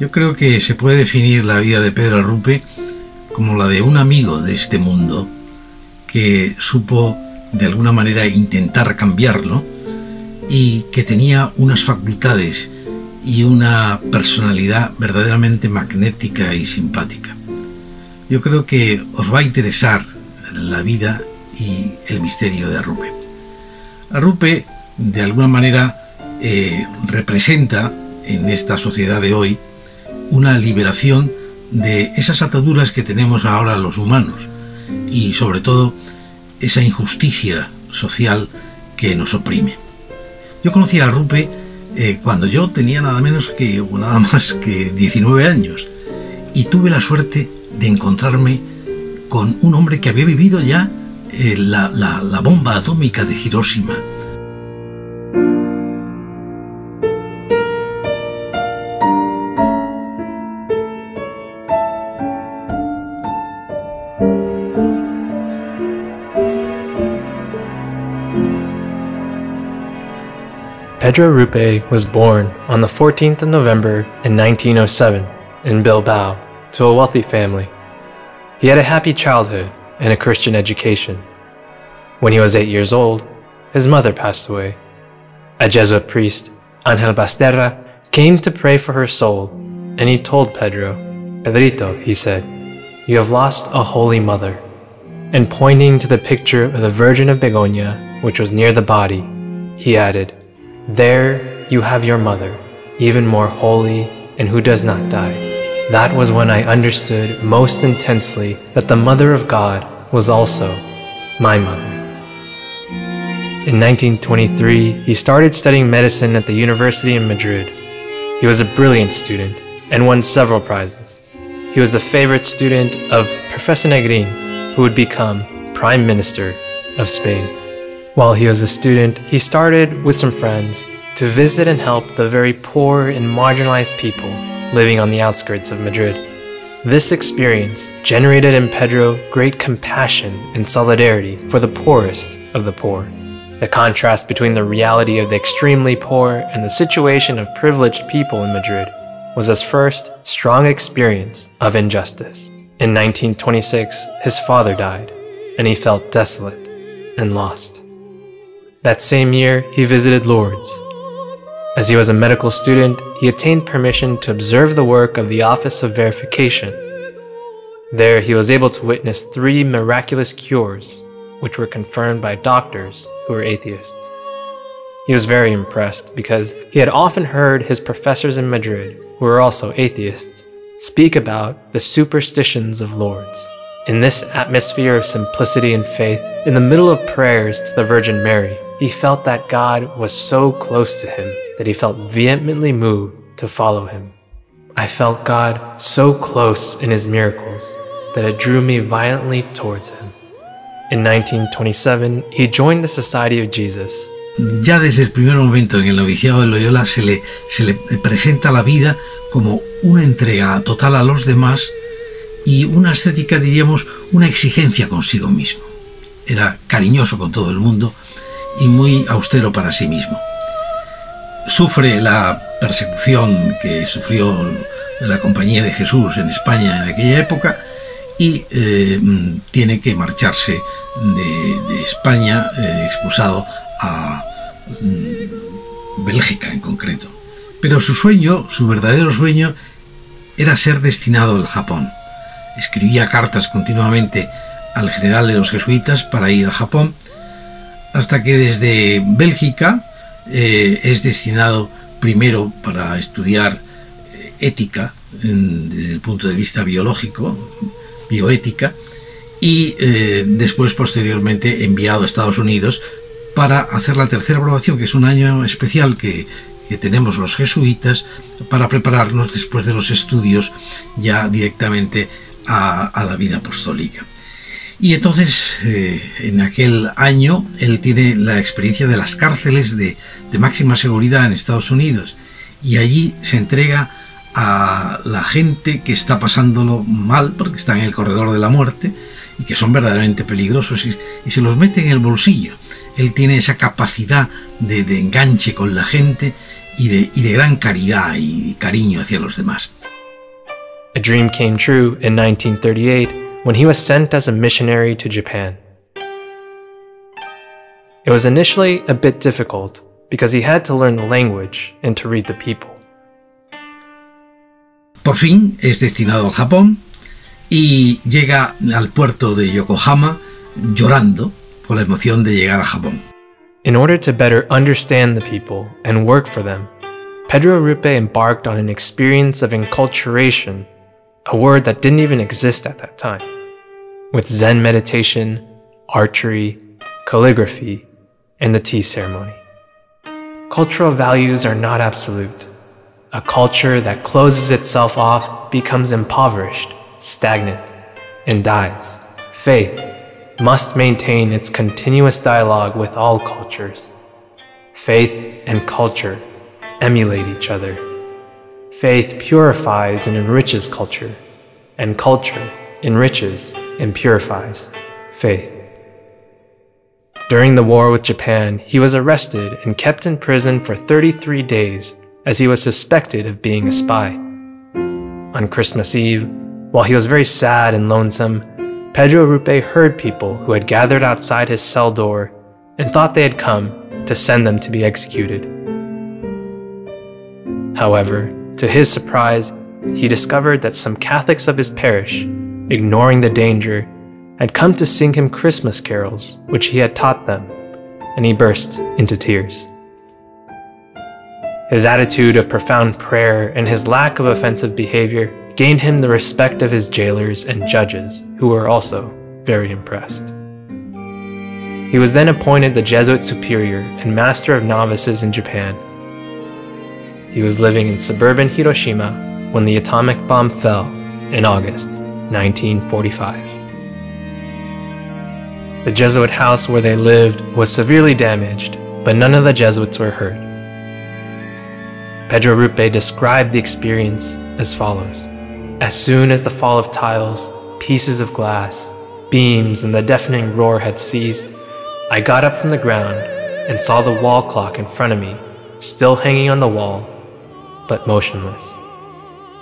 Yo creo que se puede definir la vida de Pedro Arrupe como la de un amigo de este mundo que supo de alguna manera intentar cambiarlo y que tenía unas facultades y una personalidad verdaderamente magnética y simpática. Yo creo que os va a interesar la vida y el misterio de Arrupe. Arrupe, de alguna manera, eh, representa en esta sociedad de hoy una liberación de esas ataduras que tenemos ahora los humanos y sobre todo esa injusticia social que nos oprime. Yo conocí a Arrupe eh, cuando yo tenía nada menos que o nada más que 19 años y tuve la suerte de encontrarme con un hombre que había vivido ya eh, la, la bomba atómica de Hiroshima. Pedro Arrupe was born on the 14th of November in 1907 in Bilbao to a wealthy family. He had a happy childhood and a Christian education. When he was eight years old, his mother passed away. A Jesuit priest, Angel Basterra, came to pray for her soul, and he told Pedro, Pedrito, he said, you have lost a holy mother. And pointing to the picture of the Virgin of Begoña, which was near the body, he added, There you have your mother, even more holy and who does not die. That was when I understood most intensely that the Mother of God was also my mother. In 1923, he started studying medicine at the University in Madrid. He was a brilliant student and won several prizes. He was the favorite student of Professor Negrin, who would become Prime Minister of Spain. While he was a student, he started with some friends to visit and help the very poor and marginalized people living on the outskirts of Madrid. This experience generated in Pedro great compassion and solidarity for the poorest of the poor. The contrast between the reality of the extremely poor and the situation of privileged people in Madrid was his first strong experience of injustice. In 1926, his father died, and he felt desolate and lost. That same year, he visited Lourdes, as he was a medical student, he obtained permission to observe the work of the Office of Verification. There, he was able to witness three miraculous cures, which were confirmed by doctors who were atheists. He was very impressed because he had often heard his professors in Madrid, who were also atheists, speak about the superstitions of Lourdes. In this atmosphere of simplicity and faith, in the middle of prayers to the Virgin Mary, he felt that God was so close to him that he felt vehemently moved to follow him. I felt God so close in his miracles that it drew me violently towards him. In 1927, he joined the Society of Jesus. Ya desde el primer momento en el noviciado de Loyola se le, se le presenta la vida como una entrega total a los demás y una estética, diríamos, una exigencia consigo mismo. Era cariñoso con todo el mundo y muy austero para sí mismo sufre la persecución que sufrió la Compañía de Jesús en España en aquella época y eh, tiene que marcharse de, España eh, expulsado a mm, Bélgica en concreto. Pero su sueño, su verdadero sueño, era ser destinado al Japón. Escribía cartas continuamente al general de los jesuitas para ir al Japón, hasta que desde Bélgica eh, es destinado primero para estudiar eh, ética desde el punto de vista biológico, bioética, y eh, después posteriormente enviado a Estados Unidos para hacer la tercera aprobación, que es un año especial que, tenemos los jesuitas para prepararnos después de los estudios ya directamente a la vida apostólica. Y entonces, eh, en aquel año, él tiene la experiencia de las cárceles de, máxima seguridad en Estados Unidos. Y allí se entrega a la gente que está pasándolo mal, porque está en el corredor de la muerte, y que son verdaderamente peligrosos, y, se los mete en el bolsillo. Él tiene esa capacidad de, enganche con la gente y de, gran caridad y cariño hacia los demás. A dream came true in 1938 when he was sent as a missionary to Japan. It was initially a bit difficult because he had to learn the language and to read the people. Por fin es destinado al Japón y llega al puerto de Yokohama llorando por la emoción de llegar a Japón. In order to better understand the people and work for them, Pedro Arrupe embarked on an experience of enculturation, a word that didn't even exist at that time, with Zen meditation, archery, calligraphy, and the tea ceremony. Cultural values are not absolute. A culture that closes itself off becomes impoverished, stagnant, and dies. Faith must maintain its continuous dialogue with all cultures. Faith and culture emulate each other. Faith purifies and enriches culture, and culture enriches and purifies faith. During the war with Japan, he was arrested and kept in prison for 33 days as he was suspected of being a spy. On Christmas Eve, while he was very sad and lonesome, Pedro Arrupe heard people who had gathered outside his cell door and thought they had come to send them to be executed. However, to his surprise, he discovered that some Catholics of his parish, ignoring the danger, had come to sing him Christmas carols, which he had taught them, and he burst into tears. His attitude of profound prayer and his lack of offensive behavior gained him the respect of his jailers and judges, who were also very impressed. He was then appointed the Jesuit superior and master of novices in Japan. He was living in suburban Hiroshima when the atomic bomb fell in August 1945. The Jesuit house where they lived was severely damaged, but none of the Jesuits were hurt. Pedro Arrupe described the experience as follows As soon as the fall of tiles, pieces of glass, beams, and the deafening roar had ceased, I got up from the ground and saw the wall clock in front of me, still hanging on the wall, but motionless.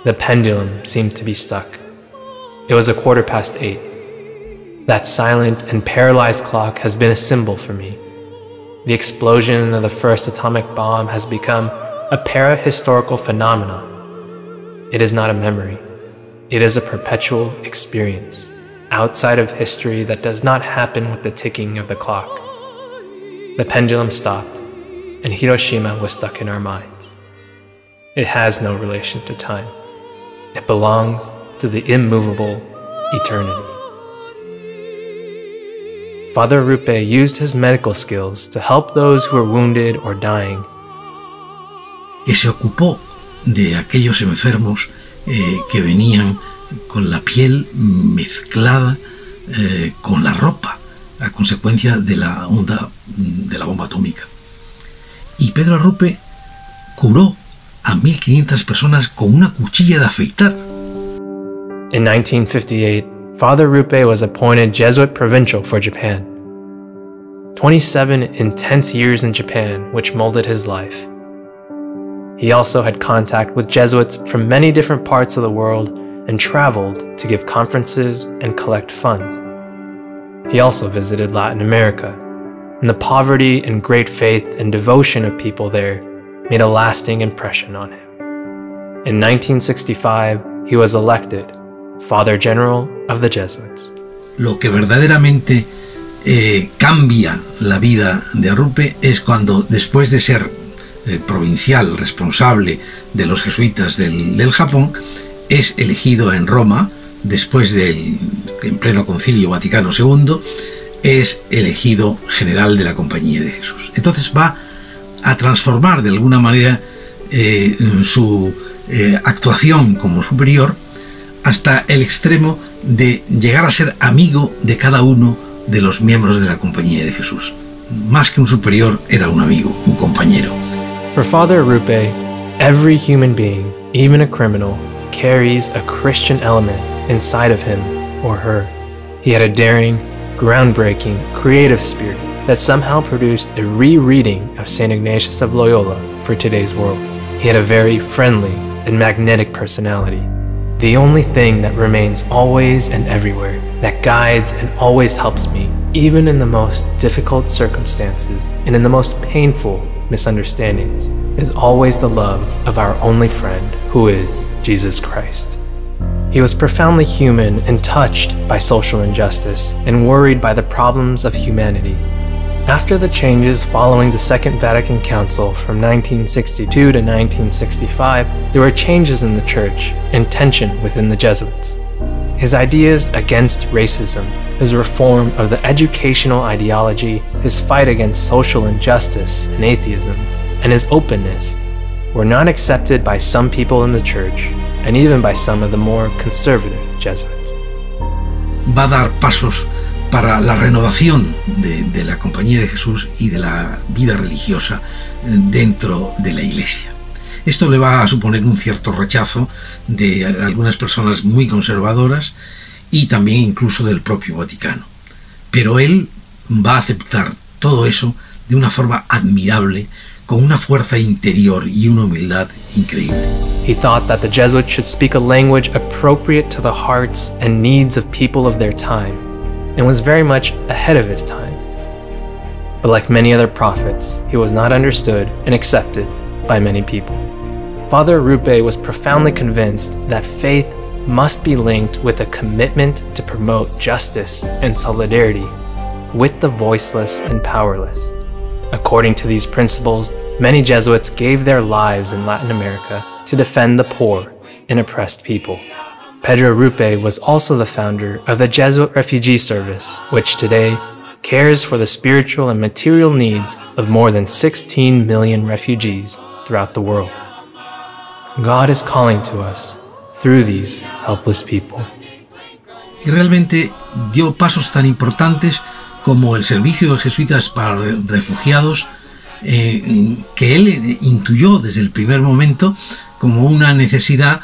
The pendulum seemed to be stuck. It was a quarter past eight. That silent and paralyzed clock has been a symbol for me. The explosion of the first atomic bomb has become a para-historical phenomenon. It is not a memory. It is a perpetual experience outside of history that does not happen with the ticking of the clock. The pendulum stopped, and Hiroshima was stuck in our minds. It has no relation to time. It belongs to the immovable eternity. Father Rupe used his medical skills to help those who were wounded or dying. Que se ocupó de aquellos enfermos eh, que venían con la piel mezclada eh, con la ropa a consecuencia de la onda de la bomba atómica. Y Pedro Rupe curó a 1500 personas con una cuchilla de afeitar. In 1958, Father Arrupe was appointed Jesuit provincial for Japan. 27 intense years in Japan, which molded his life. He also had contact with Jesuits from many different parts of the world and traveled to give conferences and collect funds. He also visited Latin America, and the poverty and great faith and devotion of people there made a lasting impression on him. In 1965, he was elected Father General of the Jesuits. Lo que verdaderamente eh, cambia la vida de Rupe es cuando después de ser eh, provincial responsable de los jesuitas del, del, Japón, es elegido en Roma, después del en pleno concilio Vaticano II, es elegido general de la Compañía de Jesús. Entonces va a transformar de alguna manera eh, su eh, actuación como superior hasta el extremo de llegar a ser amigo de cada uno de los miembros de la compañía de Jesús. Más que un superior, era un amigo, un compañero. For Father Rupe, every human being, even a criminal, carries a Christian element inside of him or her. He had a daring, groundbreaking, creative spirit that somehow produced a rereading of St. Ignatius of Loyola for today's world. He had a very friendly and magnetic personality the only thing that remains always and everywhere, that guides and always helps me, even in the most difficult circumstances and in the most painful misunderstandings, is always the love of our only friend, who is Jesus Christ. He was profoundly human and touched by social injustice and worried by the problems of humanity. After the changes following the Second Vatican Council from 1962 to 1965, there were changes in the Church and tension within the Jesuits. His ideas against racism, his reform of the educational ideology, his fight against social injustice and atheism, and his openness were not accepted by some people in the Church and even by some of the more conservative Jesuits. Va dar pasos para la renovación de, de, la Compañía de Jesús y de la vida religiosa eh, dentro de la Iglesia. Esto le va a suponer un cierto rechazo de algunas personas muy conservadoras y también incluso del propio Vaticano. Pero él va a aceptar todo eso de una forma admirable, con una fuerza interior y una humildad increíble. He thought that the Jesuits should speak a language appropriate to the hearts and needs of people of their time and was very much ahead of his time. But like many other prophets, he was not understood and accepted by many people. Father Arrupe was profoundly convinced that faith must be linked with a commitment to promote justice and solidarity with the voiceless and powerless. According to these principles, many Jesuits gave their lives in Latin America to defend the poor and oppressed people. Pedro Arrupe was also the founder of the Jesuit Refugee Service, which today cares for the spiritual and material needs of more than 16 million refugees throughout the world. God is calling to us through these helpless people. Y realmente dio pasos tan importantes como el servicio de jesuitas para refugiados, eh, que él intuyó desde el primer momento como una necesidad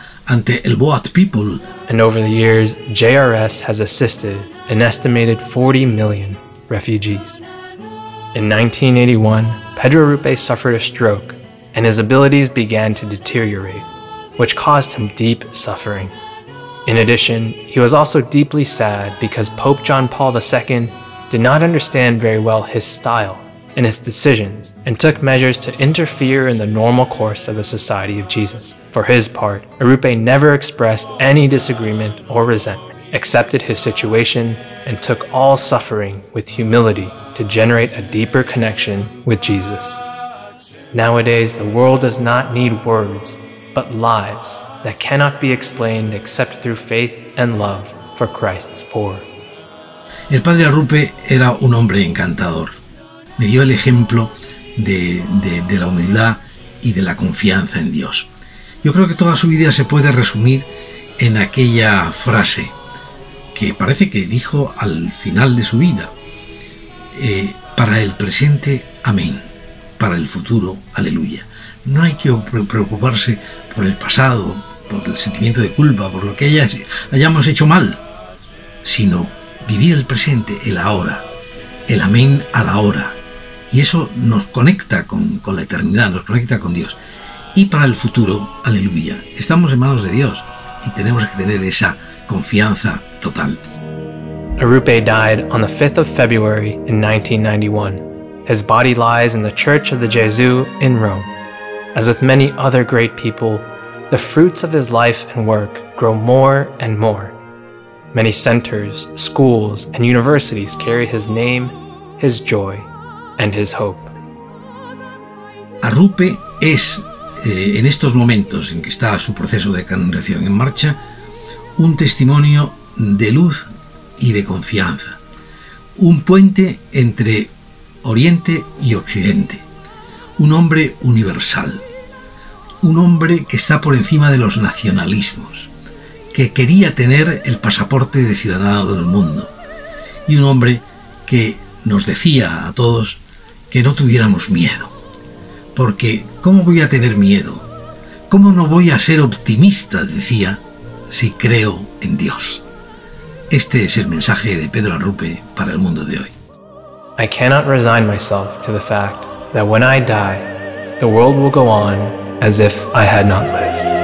People. And over the years, JRS has assisted an estimated 40 million refugees. In 1981, Pedro Arrupe suffered a stroke, and his abilities began to deteriorate, which caused him deep suffering. In addition, he was also deeply sad because Pope John Paul II did not understand very well his style and his decisions and took measures to interfere in the normal course of the Society of Jesus. For his part, Arrupe never expressed any disagreement or resentment, accepted his situation, and took all suffering with humility to generate a deeper connection with Jesus. Nowadays, the world does not need words, but lives that cannot be explained except through faith and love for Christ's poor. El padre Arrupe era un hombre encantador. Me dio el ejemplo de, la humildad y de la confianza en Dios. Yo creo que toda su vida se puede resumir en aquella frase que parece que dijo al final de su vida. Eh, para el presente, amén. Para el futuro, aleluya. No hay que preocuparse por el pasado, por el sentimiento de culpa, por lo que hayamos hecho mal, sino vivir el presente, el ahora, el amén a la hora, y eso nos conecta con, con la eternidad, nos conecta con Dios. Y para el futuro, aleluya, estamos en manos de Dios y tenemos que tener esa confianza total. Arrupe died on the 5th of February in 1991. His body lies in the Church of the Gesù in Rome. As with many other great people, the fruits of his life and work grow more and more. Many centers, schools, and universities carry his name, his joy, and his hope. Arrupe es, eh, en estos momentos en que está su proceso de canonización en marcha, un testimonio de luz y de confianza, un puente entre Oriente y Occidente, un hombre universal, un hombre que está por encima de los nacionalismos, que quería tener el pasaporte de ciudadano del mundo, y un hombre que nos decía a todos que no tuviéramos miedo. Porque, ¿cómo voy a tener miedo? ¿Cómo no voy a ser optimista, decía, si creo en Dios? Este es el mensaje de Pedro Arrupe para el mundo de hoy. I cannot resign myself to the fact that when I die, the world will go on as if I had not lived.